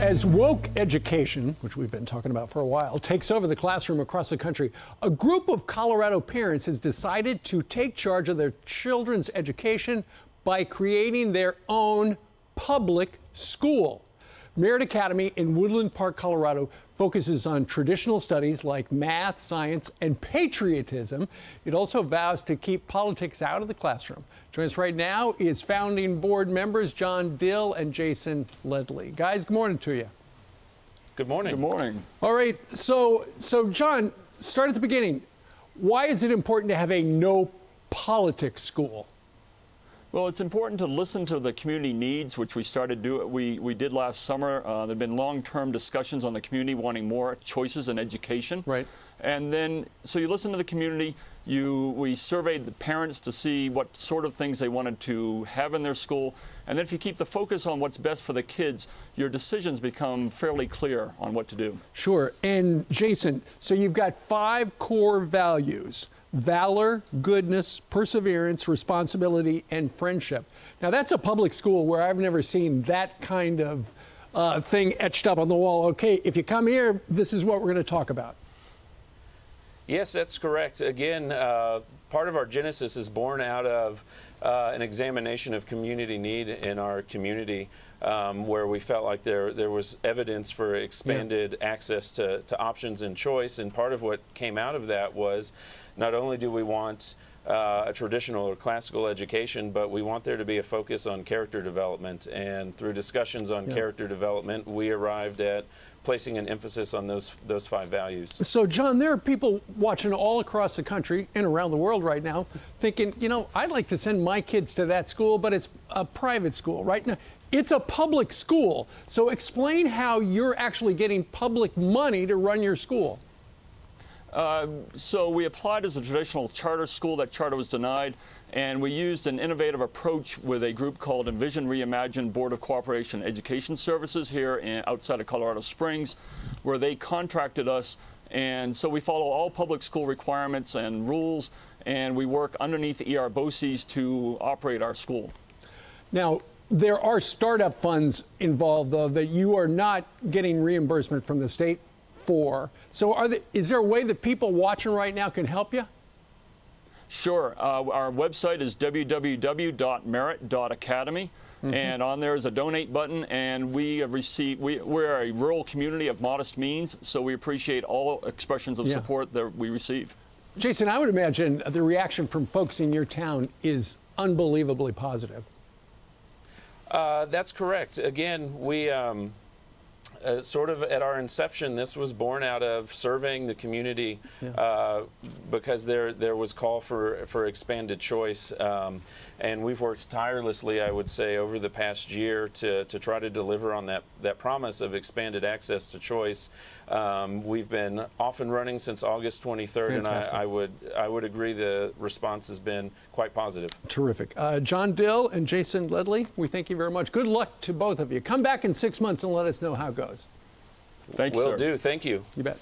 As woke education, which we've been talking about for a while, takes over the classroom across the country, a group of Colorado parents has decided to take charge of their children's education by creating their own public school. Merit Academy in Woodland Park, Colorado focuses on traditional studies like math, science, and patriotism. It also vows to keep politics out of the classroom. Joining us right now is founding board members John Dill and Jason Ledlie. Guys, good morning to you. Good morning. Good morning. All right, so so John, start at the beginning. Why is it important to have a no politics school? Well, it's important to listen to the community needs, which we started do we we did last summer. Uh, there've been long-term discussions on the community wanting more choices in education. Right. And then, so you listen to the community. You we surveyed the parents to see what sort of things they wanted to have in their school. And then, if you keep the focus on what's best for the kids, your decisions become fairly clear on what to do. Sure. And Jason, so you've got five core values valor, goodness, perseverance, responsibility, and friendship. Now, that's a public school where I've never seen that kind of uh, thing etched up on the wall. Okay, if you come here, this is what we're going to talk about. Yes, that's correct. Again, uh, part of our genesis is born out of uh, an examination of community need in our community, um, where we felt like there there was evidence for expanded yeah. access to, to options and choice. And part of what came out of that was not only do we want uh, a traditional or classical education, but we want there to be a focus on character development. And through discussions on yeah. character development, we arrived at placing an emphasis on those those five values. So, John, there are people watching all across the country and around the world right now, thinking, you know, I'd like to send my kids to that school, but it's a private school right now. It's a public school. So, explain how you're actually getting public money to run your school. Uh, so we applied as a traditional charter school. That charter was denied. And we used an innovative approach with a group called Envision Reimagine Board of Cooperation Education Services here in, outside of Colorado Springs, where they contracted us. And so we follow all public school requirements and rules, and we work underneath ER BOCES to operate our school. Now, there are startup funds involved, though, that you are not getting reimbursement from the state for. So, are the, is there a way that people watching right now can help you? Sure. Uh, our website is www.merit.academy. Mm -hmm. And on there is a donate button, and we have received, we, we're a rural community of modest means, so we appreciate all expressions of yeah. support that we receive. Jason, I would imagine the reaction from folks in your town is unbelievably positive. Uh, that's correct. Again, we, um, uh, sort of at our inception, this was born out of surveying the community yeah. uh, because there there was call for for expanded choice, um, and we've worked tirelessly, I would say, over the past year to to try to deliver on that that promise of expanded access to choice. Um, we've been off and running since August 23rd, Fantastic. and I, I, would I would agree the response has been quite positive. Terrific, uh, John Dill and Jason Ledlie. We thank you very much. Good luck to both of you. Come back in six months and let us know how it goes. Thanks, Will sir. do. Thank you. You bet.